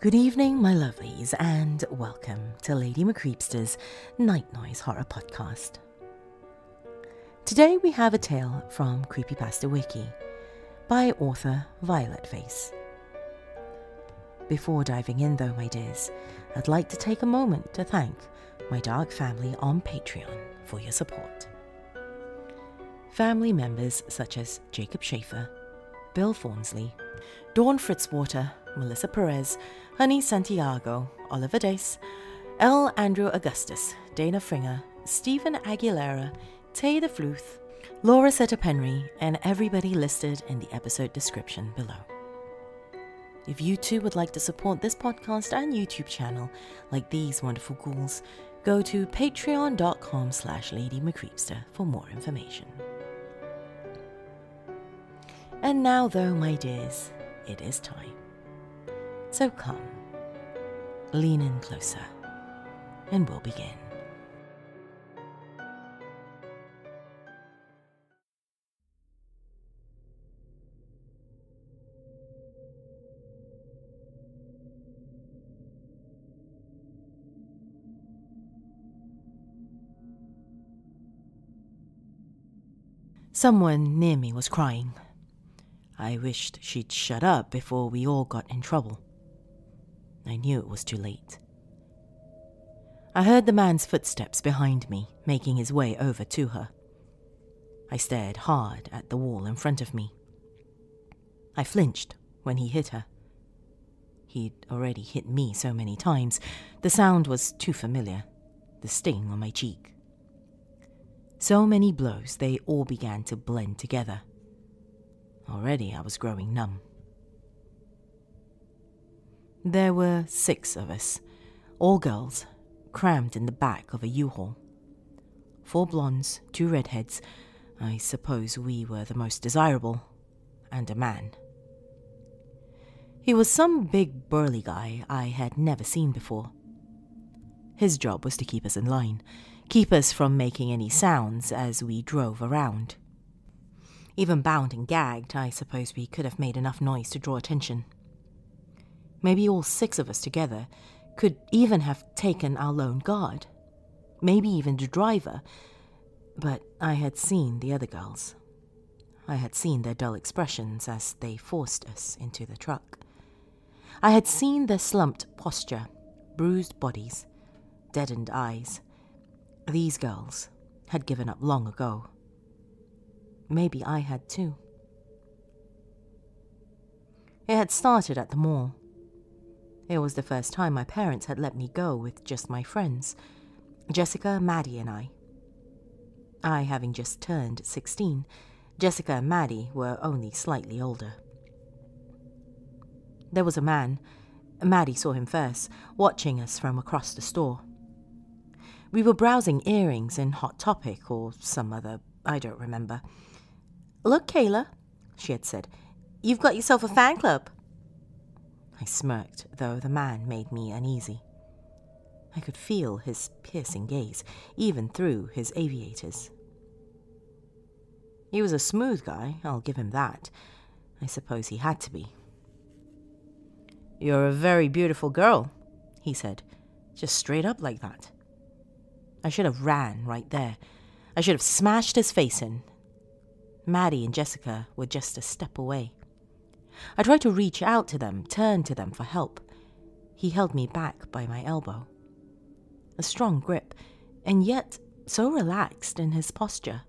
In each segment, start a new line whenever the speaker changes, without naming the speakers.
Good evening, my lovelies, and welcome to Lady MCreepsta's Night Noise Horror Podcast. Today we have a tale from Creepypasta Wiki by author violetface. Before diving in, though, my dears, I'd like to take a moment to thank my dark family on Patreon for your support. Family members such as Jacob Schaefer, Bill Fawnsley, Dawn Fritzwater, Melissa Perez, Honey Santiago, Oliver Dace, L. Andrew Augustus, Dana Fringer, Stephen Aguilera, Tay the Fluth, Laura Seta Penry, and everybody listed in the episode description below. If you too would like to support this podcast and YouTube channel like these wonderful ghouls, go to patreon.com slash for more information. And now though, my dears, it is time. So come, lean in closer, and we'll begin. Someone near me was crying. I wished she'd shut up before we all got in trouble. I knew it was too late. I heard the man's footsteps behind me, making his way over to her. I stared hard at the wall in front of me. I flinched when he hit her. He'd already hit me so many times, the sound was too familiar, the sting on my cheek. So many blows, they all began to blend together. Already I was growing numb. There were six of us, all girls, crammed in the back of a U-Haul. Four blondes, two redheads, I suppose we were the most desirable, and a man. He was some big burly guy I had never seen before. His job was to keep us in line, keep us from making any sounds as we drove around. Even bound and gagged, I suppose we could have made enough noise to draw attention. Maybe all six of us together could even have taken our lone guard. Maybe even the driver. But I had seen the other girls. I had seen their dull expressions as they forced us into the truck. I had seen their slumped posture, bruised bodies, deadened eyes. These girls had given up long ago. Maybe I had too. It had started at the mall. It was the first time my parents had let me go with just my friends, Jessica, Maddie, and I. I having just turned 16, Jessica and Maddie were only slightly older. There was a man, Maddie saw him first, watching us from across the store. We were browsing earrings in Hot Topic or some other, I don't remember. Look, Kayla, she had said, you've got yourself a fan club. I smirked, though the man made me uneasy. I could feel his piercing gaze, even through his aviators. He was a smooth guy, I'll give him that. I suppose he had to be. You're a very beautiful girl, he said, just straight up like that. I should have ran right there. I should have smashed his face in. Maddie and Jessica were just a step away. I tried to reach out to them, turn to them for help. He held me back by my elbow. A strong grip, and yet so relaxed in his posture.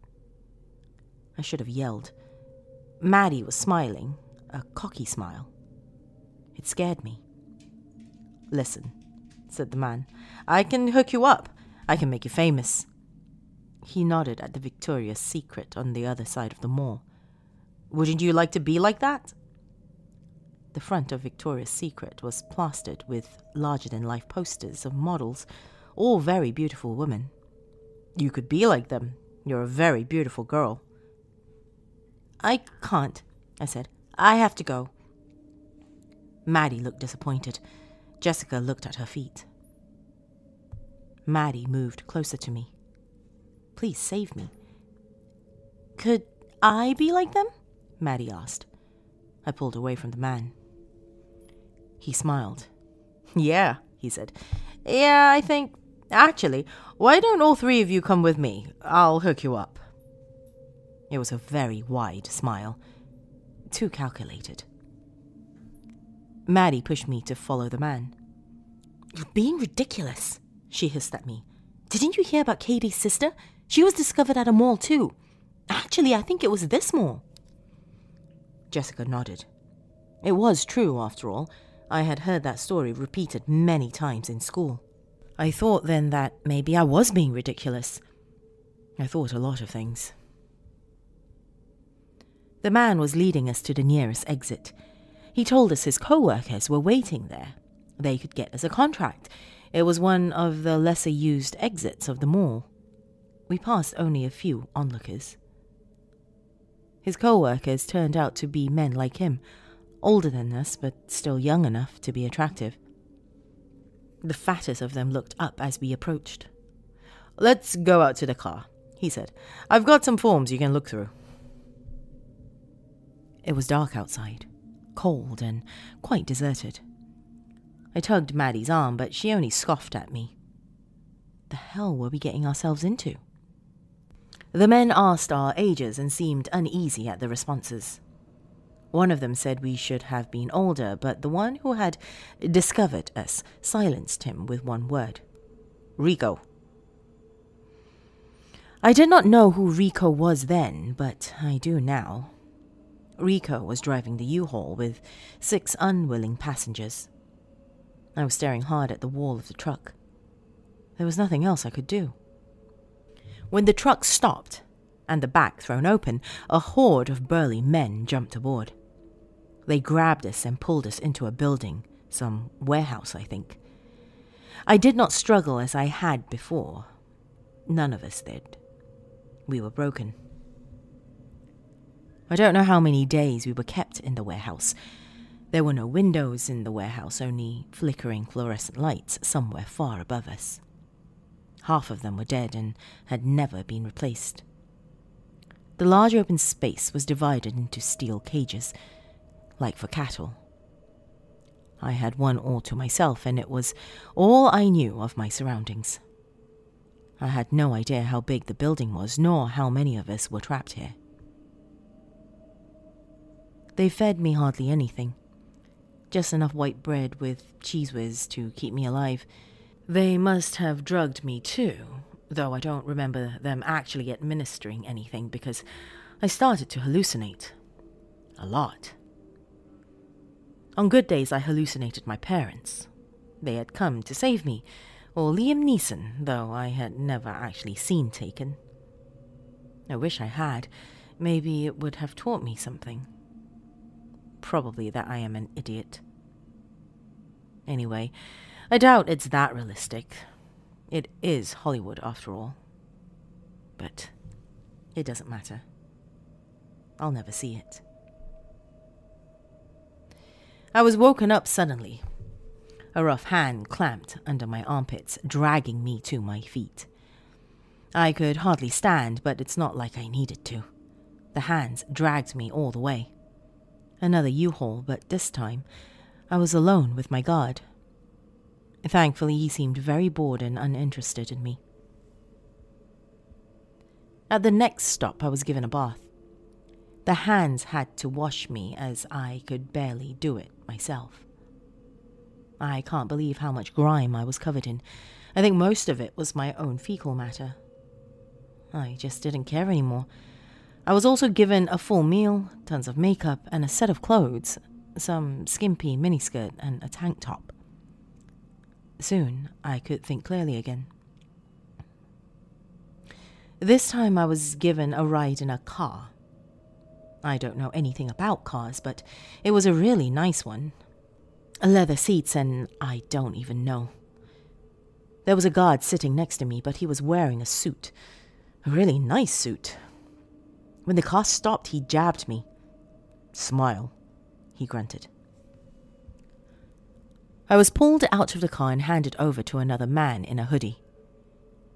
I should have yelled. Maddie was smiling, a cocky smile. It scared me. Listen, said the man. I can hook you up. I can make you famous. He nodded at the Victoria's Secret on the other side of the mall. Wouldn't you like to be like that? The front of Victoria's Secret was plastered with larger than life posters of models, all very beautiful women. You could be like them. You're a very beautiful girl. I can't, I said. I have to go. Maddie looked disappointed. Jessica looked at her feet. Maddie moved closer to me. Please save me. Could I be like them? Maddie asked. I pulled away from the man. He smiled. Yeah, he said. Yeah, I think. Actually, why don't all three of you come with me? I'll hook you up. It was a very wide smile. Too calculated. Maddie pushed me to follow the man. You're being ridiculous, she hissed at me. Didn't you hear about Katie's sister? She was discovered at a mall too. Actually, I think it was this mall. Jessica nodded. It was true, after all. I had heard that story repeated many times in school. I thought then that maybe I was being ridiculous. I thought a lot of things. The man was leading us to the nearest exit. He told us his co workers were waiting there. They could get us a contract. It was one of the lesser used exits of the mall. We passed only a few onlookers. His co workers turned out to be men like him, older than us, but still young enough to be attractive. The fattest of them looked up as we approached. Let's go out to the car, he said. I've got some forms you can look through. It was dark outside, cold and quite deserted. I tugged Maddie's arm, but she only scoffed at me. The hell were we getting ourselves into? The men asked our ages and seemed uneasy at the responses. One of them said we should have been older, but the one who had discovered us silenced him with one word Rico. I did not know who Rico was then, but I do now. Rico was driving the U Haul with six unwilling passengers. I was staring hard at the wall of the truck. There was nothing else I could do. When the truck stopped and the back thrown open, a horde of burly men jumped aboard. They grabbed us and pulled us into a building, some warehouse, I think. I did not struggle as I had before. None of us did. We were broken. I don't know how many days we were kept in the warehouse. There were no windows in the warehouse, only flickering fluorescent lights somewhere far above us. Half of them were dead and had never been replaced. The large open space was divided into steel cages, like for cattle. I had one all to myself, and it was all I knew of my surroundings. I had no idea how big the building was, nor how many of us were trapped here. They fed me hardly anything. Just enough white bread with Cheez Whiz to keep me alive. They must have drugged me too, though I don't remember them actually administering anything because I started to hallucinate. A lot. On good days, I hallucinated my parents. They had come to save me, or Liam Neeson, though I had never actually seen Taken. I wish I had. Maybe it would have taught me something probably that I am an idiot. Anyway, I doubt it's that realistic. It is Hollywood, after all. But it doesn't matter. I'll never see it. I was woken up suddenly. A rough hand clamped under my armpits, dragging me to my feet. I could hardly stand, but it's not like I needed to. The hands dragged me all the way another U-Haul, but this time I was alone with my guard. Thankfully, he seemed very bored and uninterested in me. At the next stop, I was given a bath. The hands had to wash me as I could barely do it myself. I can't believe how much grime I was covered in. I think most of it was my own fecal matter. I just didn't care anymore. I was also given a full meal, tons of makeup, and a set of clothes some skimpy miniskirt and a tank top. Soon I could think clearly again. This time I was given a ride in a car. I don't know anything about cars, but it was a really nice one. Leather seats, and I don't even know. There was a guard sitting next to me, but he was wearing a suit. A really nice suit, when the car stopped, he jabbed me. Smile, he grunted. I was pulled out of the car and handed over to another man in a hoodie.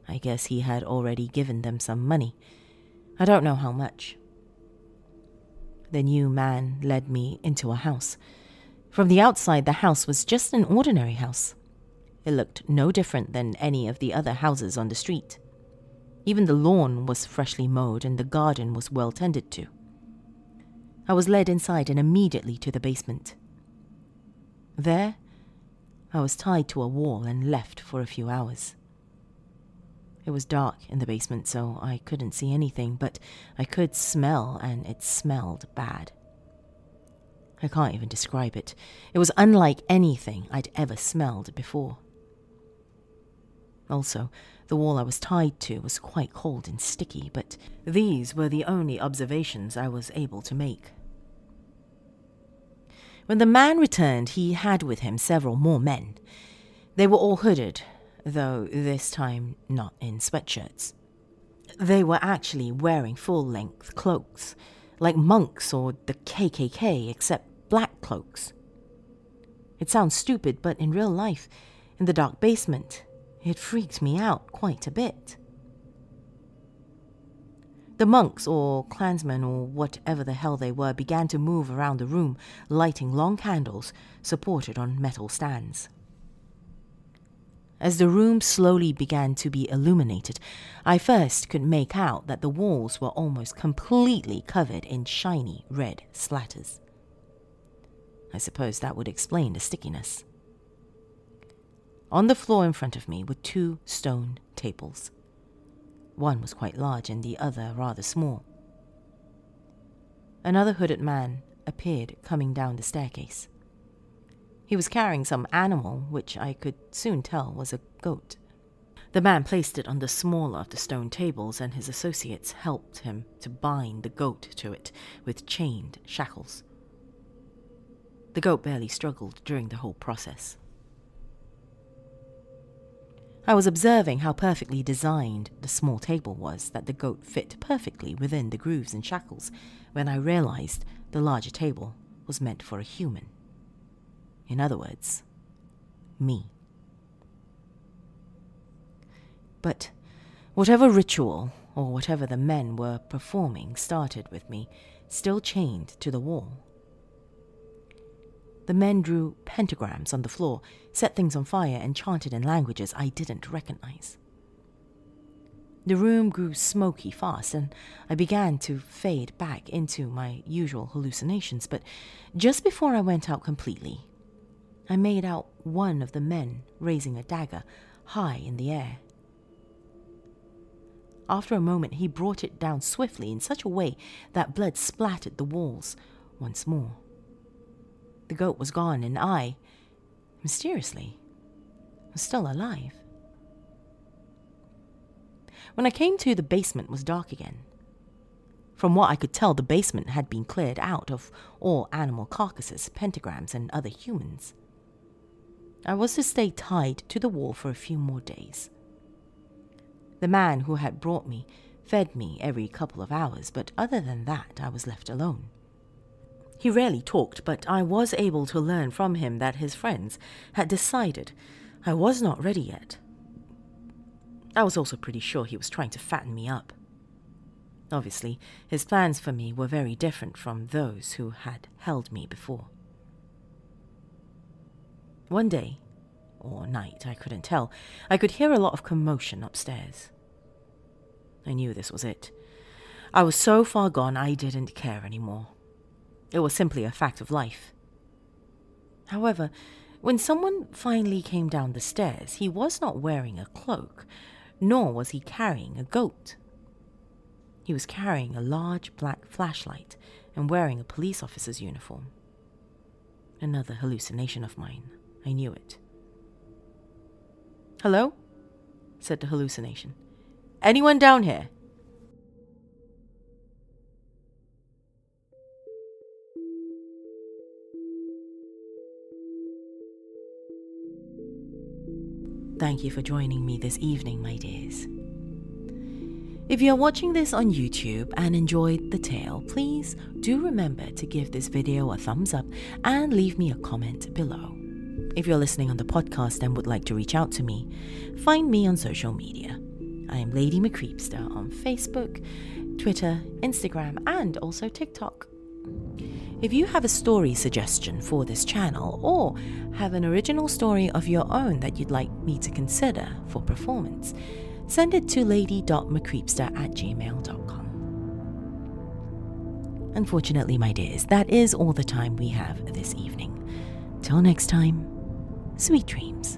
I guess he had already given them some money. I don't know how much. The new man led me into a house. From the outside, the house was just an ordinary house. It looked no different than any of the other houses on the street. Even the lawn was freshly mowed and the garden was well tended to. I was led inside and immediately to the basement. There, I was tied to a wall and left for a few hours. It was dark in the basement, so I couldn't see anything, but I could smell, and it smelled bad. I can't even describe it. It was unlike anything I'd ever smelled before. Also, the wall I was tied to was quite cold and sticky, but these were the only observations I was able to make. When the man returned, he had with him several more men. They were all hooded, though this time not in sweatshirts. They were actually wearing full length cloaks, like monks or the KKK, except black cloaks. It sounds stupid, but in real life, in the dark basement, it freaked me out quite a bit. The monks, or Klansmen, or whatever the hell they were, began to move around the room, lighting long candles supported on metal stands. As the room slowly began to be illuminated, I first could make out that the walls were almost completely covered in shiny red splatters. I suppose that would explain the stickiness. On the floor in front of me were two stone tables. One was quite large and the other rather small. Another hooded man appeared coming down the staircase. He was carrying some animal, which I could soon tell was a goat. The man placed it on the smaller of the stone tables, and his associates helped him to bind the goat to it with chained shackles. The goat barely struggled during the whole process. I was observing how perfectly designed the small table was that the goat fit perfectly within the grooves and shackles when I realized the larger table was meant for a human. In other words, me. But whatever ritual or whatever the men were performing started with me still chained to the wall. The men drew pentagrams on the floor, set things on fire, and chanted in languages I didn't recognize. The room grew smoky fast, and I began to fade back into my usual hallucinations. But just before I went out completely, I made out one of the men raising a dagger high in the air. After a moment, he brought it down swiftly in such a way that blood splattered the walls once more. The goat was gone, and I, mysteriously, was still alive. When I came to, the basement was dark again. From what I could tell, the basement had been cleared out of all animal carcasses, pentagrams, and other humans. I was to stay tied to the wall for a few more days. The man who had brought me fed me every couple of hours, but other than that, I was left alone. He rarely talked, but I was able to learn from him that his friends had decided I was not ready yet. I was also pretty sure he was trying to fatten me up. Obviously, his plans for me were very different from those who had held me before. One day, or night, I couldn't tell, I could hear a lot of commotion upstairs. I knew this was it. I was so far gone I didn't care anymore. It was simply a fact of life. However, when someone finally came down the stairs, he was not wearing a cloak, nor was he carrying a goat. He was carrying a large black flashlight and wearing a police officer's uniform. Another hallucination of mine. I knew it. Hello? said the hallucination. Anyone down here? Thank you for joining me this evening, my dears. If you're watching this on YouTube and enjoyed the tale, please do remember to give this video a thumbs up and leave me a comment below. If you're listening on the podcast and would like to reach out to me, find me on social media. I am Lady MCreepsta on Facebook, Twitter, Instagram, and also TikTok. If you have a story suggestion for this channel or have an original story of your own that you'd like me to consider for performance, send it to lady.mcreepsta at gmail.com. Unfortunately, my dears, that is all the time we have this evening. Till next time, sweet dreams.